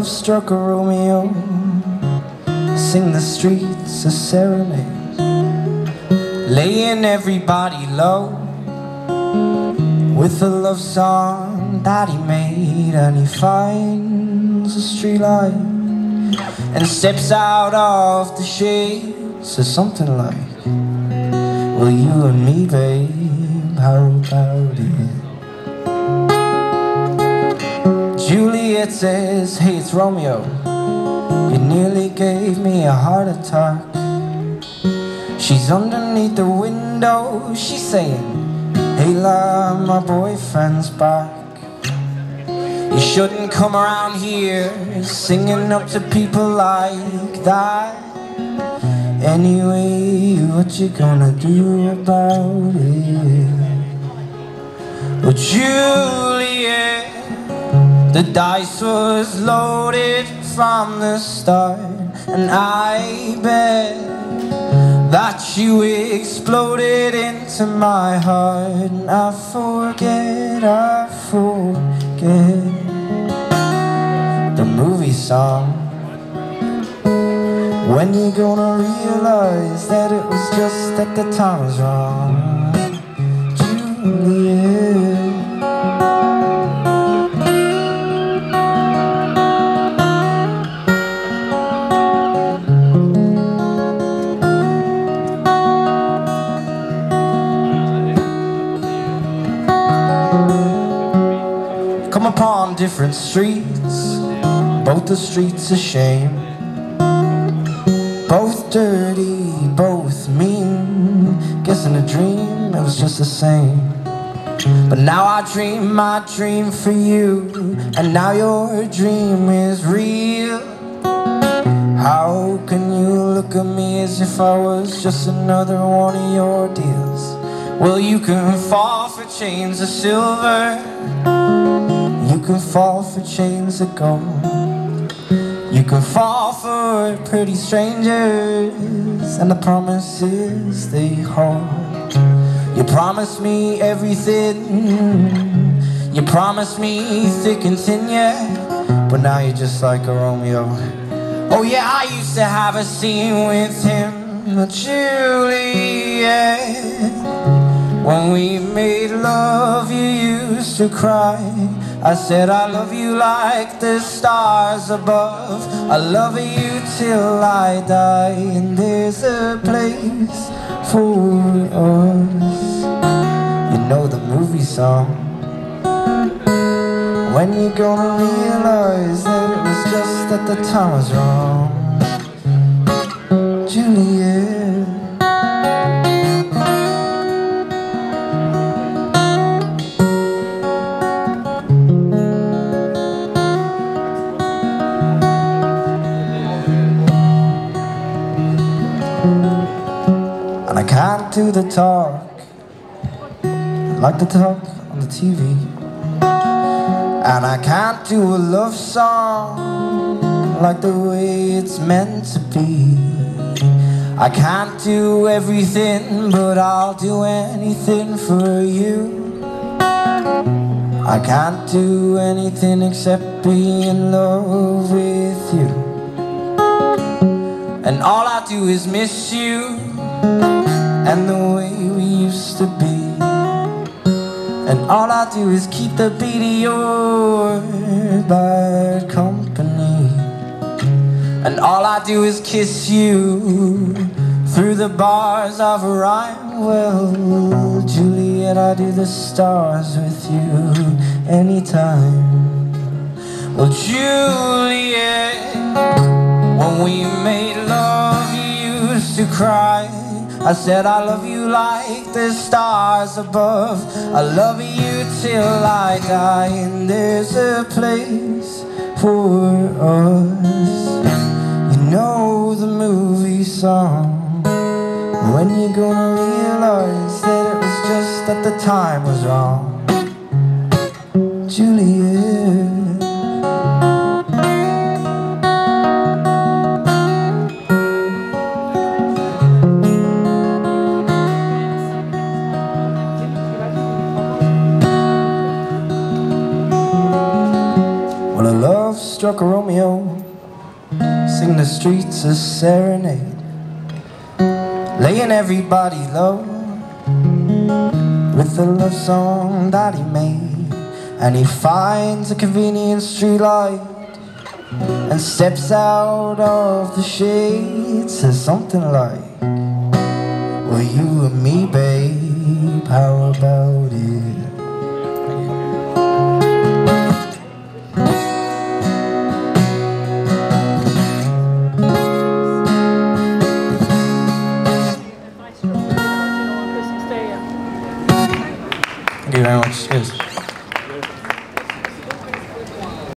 Love struck a Romeo Sing the streets a serenade Laying everybody low. With a love song that he made And he finds a streetlight And steps out of the shade Says something like Well you and me babe, how about it? Juliet says, hey, it's Romeo. You nearly gave me a heart attack. She's underneath the window, she's saying, hey, love, my boyfriend's back. You shouldn't come around here singing up to people like that. Anyway, what you gonna do about it? Well, Juliet. The dice was loaded from the start And I bet that you exploded into my heart And I forget, I forget. The movie song. When you gonna realize that it was just that the time was wrong. Juliet different streets, both the streets a shame. Both dirty, both mean. Guess in a dream it was just the same. But now I dream my dream for you, and now your dream is real. How can you look at me as if I was just another one of your deals? Well, you can fall for chains of silver. You can fall for chains of gold. You can fall for pretty strangers and the promises they hold. You promised me everything. You promised me thick and thin, yeah. But now you're just like a Romeo. Oh yeah, I used to have a scene with him, but Juliet. When we made love, you used to cry. I said I love you like the stars above. I love you till I die, and there's a place for us. You know the movie song. When you gonna realize that it was just that the time was wrong, Juliet. I the talk I like the talk on the TV. And I can't do a love song like the way it's meant to be. I can't do everything, but I'll do anything for you. I can't do anything except be in love with you. And all I do is miss you and the way we used to be. And all I do is keep the beat of your bad company. And all I do is kiss you through the bars of rhyme. Well, Juliet, I do the stars with you anytime. Well, Juliet. When we made love, you used to cry. I said I love you like the stars above. I love you till I die, and there's a place for us. You know the movie song. When you gonna realize that it was just that the time was wrong, Juliet. A love struck a Romeo. Sing the streets a serenade. Laying everybody low With the love song that he made. And he finds a convenient streetlight And steps out of the shade. Says something like Well you and me babe,